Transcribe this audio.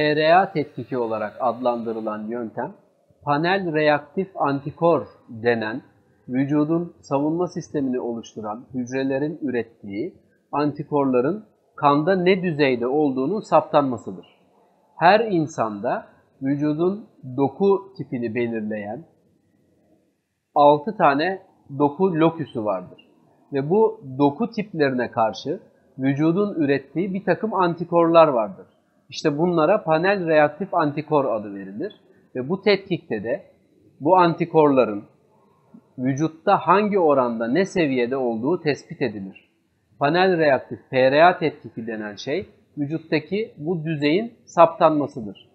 PRA tetkiki olarak adlandırılan yöntem, panel reaktif antikor denen vücudun savunma sistemini oluşturan hücrelerin ürettiği antikorların kanda ne düzeyde olduğunu saptanmasıdır. Her insanda vücudun doku tipini belirleyen 6 tane doku loküsü vardır. Ve bu doku tiplerine karşı vücudun ürettiği bir takım antikorlar vardır. İşte bunlara panel reaktif antikor adı verilir. Ve bu tetkikte de bu antikorların vücutta hangi oranda ne seviyede olduğu tespit edilir. Panel reaktif PRA tetkiki denen şey vücuttaki bu düzeyin saptanmasıdır.